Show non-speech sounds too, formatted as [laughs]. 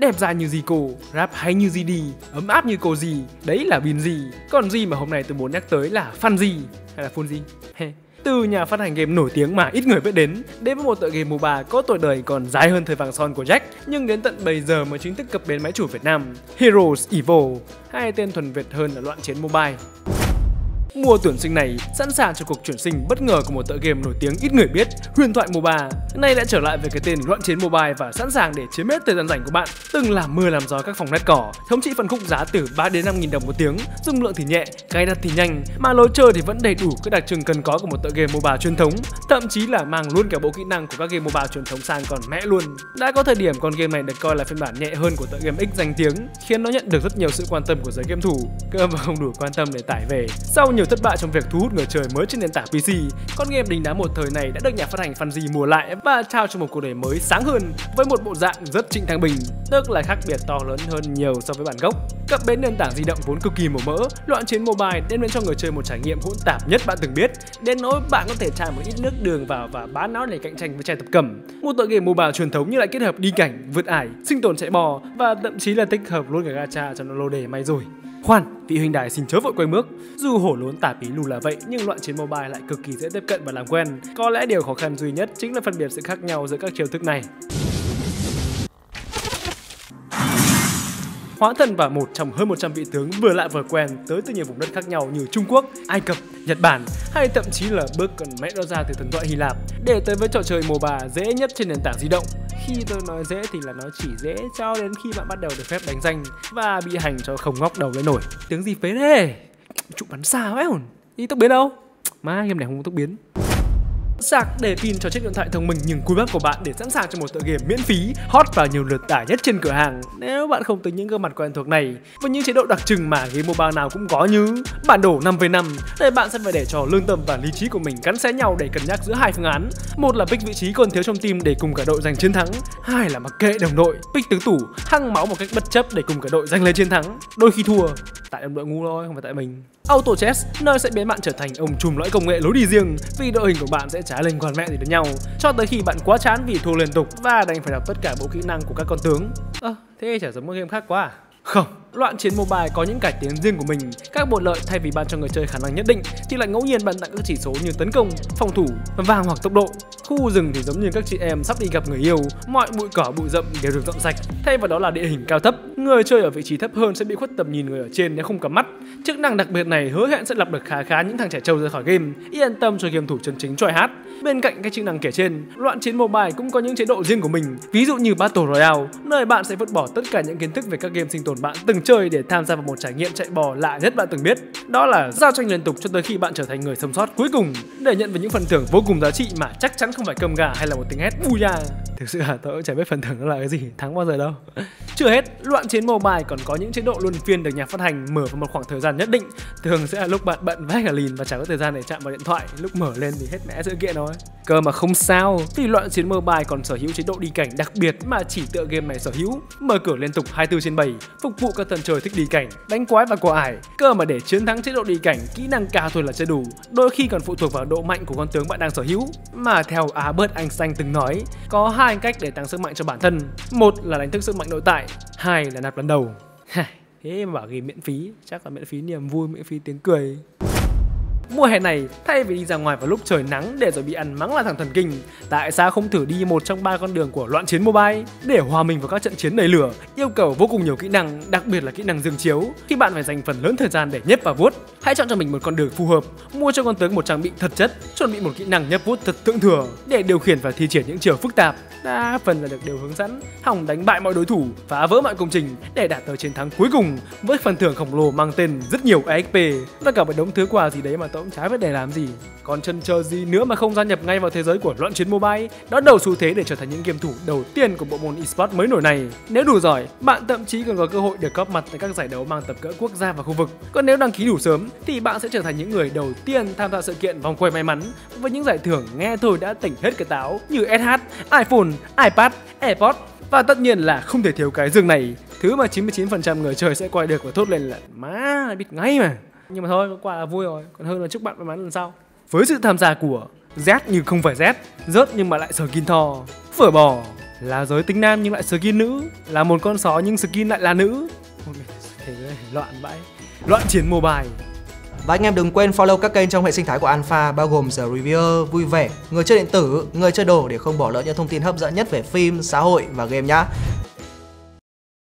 đẹp dài như gì cô, rap hay như gì đi, ấm áp như cô gì, đấy là pin gì. Còn gì mà hôm nay tôi muốn nhắc tới là fan gì hay là phun gì. Từ nhà phát hành game nổi tiếng mà ít người biết đến, đến với một tựa game MOBA có tuổi đời còn dài hơn thời vàng son của Jack, nhưng đến tận bây giờ mới chính thức cập bến máy chủ Việt Nam, Heroes Evil hai tên thuần Việt hơn là Loạn Chiến Mobile. Mùa tuyển sinh này sẵn sàng cho cuộc chuyển sinh bất ngờ của một tựa game nổi tiếng ít người biết, huyền thoại MOBA. Nay đã trở lại với cái tên loạn chiến mobile và sẵn sàng để chiếm hết thời gian rảnh của bạn. Từng làm mưa làm gió các phòng nét cỏ, thống trị phân khúc giá từ 3 đến 5 nghìn đồng một tiếng, dung lượng thì nhẹ, cài đặt thì nhanh, mà lối chơi thì vẫn đầy đủ các đặc trưng cần có của một tựa game MOBA truyền thống, thậm chí là mang luôn cả bộ kỹ năng của các game MOBA truyền thống sang còn mẹ luôn. Đã có thời điểm con game này được coi là phiên bản nhẹ hơn của tựa game X danh tiếng, khiến nó nhận được rất nhiều sự quan tâm của giới game thủ, cơ mà không đủ quan tâm để tải về. Sau nhiều nhiều thất bại trong việc thu hút người chơi mới trên nền tảng PC, con game đình đám một thời này đã được nhà phát hành Fanzi mua lại và trao cho một cuộc đời mới sáng hơn với một bộ dạng rất trịnh thăng bình, tức là khác biệt to lớn hơn nhiều so với bản gốc. Cập bến nền tảng di động vốn cực kỳ màu mỡ, loạn chiến mobile đem đến cho người chơi một trải nghiệm hỗn tạp nhất bạn từng biết. Đến nỗi bạn có thể trà một ít nước đường vào và bán nó để cạnh tranh với chai thập cẩm. Một tựa game mobile truyền thống nhưng lại kết hợp đi cảnh, vượt ải, sinh tồn chạy bò và thậm chí là tích hợp luôn cả gacha cho nó lô đề may rồi. Khoan, vị huynh đài xin chớ vội quay bước. Dù hổ lốn tả pí lù là vậy, nhưng loạn chiến mobile lại cực kỳ dễ tiếp cận và làm quen. Có lẽ điều khó khăn duy nhất chính là phân biệt sự khác nhau giữa các chiêu thức này. Hóa thân vào một trong hơn 100 vị tướng vừa lạ vừa quen tới từ nhiều vùng đất khác nhau như Trung Quốc, Ai Cập, Nhật Bản hay thậm chí là bước còn mẹ nó ra từ thần thoại Hy Lạp để tới với trò chơi MOBA dễ nhất trên nền tảng di động. Khi tôi nói dễ thì là nó chỉ dễ cho đến khi bạn bắt đầu được phép đánh danh và bị hành cho không ngóc đầu lên nổi. Tiếng gì phế thế? Trụ bắn xa quá hồn. Đi tốc biến đâu? Má game này không tốc biến sạc để pin cho chiếc điện thoại thông minh nhưng cúi bắp của bạn để sẵn sàng cho một tựa game miễn phí, hot và nhiều lượt tải nhất trên cửa hàng. Nếu bạn không tính những gương mặt quen thuộc này với những chế độ đặc trưng mà game mobile nào cũng có như bản đồ 5 v 5 đây bạn sẽ phải để cho lương tâm và lý trí của mình cắn xé nhau để cân nhắc giữa hai phương án. Một là pick vị trí còn thiếu trong team để cùng cả đội giành chiến thắng. Hai là mặc kệ đồng đội, pick tứ tủ, hăng máu một cách bất chấp để cùng cả đội giành lấy chiến thắng. Đôi khi thua, tại đồng đội ngu thôi, không phải tại mình. Auto Chess, nơi sẽ biến bạn trở thành ông trùm lõi công nghệ lối đi riêng vì đội hình của bạn sẽ trái lệnh quan mẹ gì đến nhau cho tới khi bạn quá chán vì thua liên tục và đành phải đọc tất cả bộ kỹ năng của các con tướng. Ơ, à, thế chả giống một game khác quá à? Không, loạn chiến mobile có những cải tiến riêng của mình. Các bộ lợi thay vì ban cho người chơi khả năng nhất định thì lại ngẫu nhiên ban tặng các chỉ số như tấn công, phòng thủ, vàng hoặc tốc độ. Khu rừng thì giống như các chị em sắp đi gặp người yêu, mọi bụi cỏ bụi rậm đều được dọn sạch. Thay vào đó là địa hình cao thấp, người chơi ở vị trí thấp hơn sẽ bị khuất tầm nhìn người ở trên nếu không cắm mắt. Chức năng đặc biệt này hứa hẹn sẽ lặp được khá khá những thằng trẻ trâu rời khỏi game, yên tâm cho game thủ chân chính choi hát. Bên cạnh các chức năng kể trên, loạn chiến mobile cũng có những chế độ riêng của mình, ví dụ như Battle Royale, nơi bạn sẽ vứt bỏ tất cả những kiến thức về các game sinh tồn bạn từng chơi để tham gia vào một trải nghiệm chạy bò lạ nhất bạn từng biết. Đó là giao tranh liên tục cho tới khi bạn trở thành người sống sót cuối cùng để nhận về những phần thưởng vô cùng giá trị mà chắc chắn không phải cơm gà hay là một tiếng hét bùa Thực sự là tôi cũng chả biết phần thưởng nó là cái gì, thắng bao giờ đâu. Chưa hết, loạn chiến mobile còn có những chế độ luân phiên được nhà phát hành mở vào một khoảng thời gian nhất định. Thường sẽ là lúc bạn bận vách cả lìn và chẳng có thời gian để chạm vào điện thoại, lúc mở lên thì hết mẽ sự kiện rồi. Cơ mà không sao, vì loạn chiến mobile còn sở hữu chế độ đi cảnh đặc biệt mà chỉ tựa game này sở hữu. Mở cửa liên tục 24 trên 7, phục vụ các thần trời thích đi cảnh, đánh quái và quả ải. Cơ mà để chiến thắng chế độ đi cảnh, kỹ năng cao thôi là chưa đủ, đôi khi còn phụ thuộc vào độ mạnh của con tướng bạn đang sở hữu. Mà theo Á Bớt Anh Xanh từng nói, có hai cách để tăng sức mạnh cho bản thân. Một là đánh thức sức mạnh nội tại, hai là nạp lần đầu. [laughs] Thế mà bảo game miễn phí, chắc là miễn phí niềm vui, miễn phí tiếng cười. Mùa hè này, thay vì đi ra ngoài vào lúc trời nắng để rồi bị ăn mắng là thằng thần kinh, tại sao không thử đi một trong ba con đường của loạn chiến mobile để hòa mình vào các trận chiến đầy lửa, yêu cầu vô cùng nhiều kỹ năng, đặc biệt là kỹ năng dương chiếu, khi bạn phải dành phần lớn thời gian để nhấp và vuốt. Hãy chọn cho mình một con đường phù hợp, mua cho con tướng một trang bị thật chất, chuẩn bị một kỹ năng nhấp vuốt thật thượng thừa để điều khiển và thi triển những chiều phức tạp. Đa phần là được đều hướng dẫn, hòng đánh bại mọi đối thủ, phá vỡ mọi công trình để đạt tới chiến thắng cuối cùng với phần thưởng khổng lồ mang tên rất nhiều EXP và cả một đống thứ quà gì đấy mà tôi cũng chả biết để làm gì. Còn chân chờ gì nữa mà không gia nhập ngay vào thế giới của loạn chiến mobile đón đầu xu thế để trở thành những game thủ đầu tiên của bộ môn esports mới nổi này. Nếu đủ giỏi bạn thậm chí còn có cơ hội được góp mặt tại các giải đấu mang tầm cỡ quốc gia và khu vực. Còn nếu đăng ký đủ sớm thì bạn sẽ trở thành những người đầu tiên tham gia sự kiện vòng quay may mắn. Với những giải thưởng nghe thôi đã tỉnh hết cái táo như SH, iPhone, iPad, AirPods và tất nhiên là không thể thiếu cái dương này. Thứ mà 99% người chơi sẽ quay được và thốt lên là má biết ngay mà nhưng mà thôi có quà là vui rồi. Còn hơn là chúc bạn may mắn lần sau. Với sự tham gia của Z nhưng không phải Z rớt nhưng mà lại sờ kin thò phở bò là giới tính nam nhưng lại skin nữ là một con só nhưng skin lại là nữ. Thế loạn vãi. Loạn chiến mobile và anh em đừng quên follow các kênh trong hệ sinh thái của Alpha bao gồm The Reviewer, Vui Vẻ, Người Chơi Điện Tử, Người Chơi Đồ để không bỏ lỡ những thông tin hấp dẫn nhất về phim, xã hội và game nhá.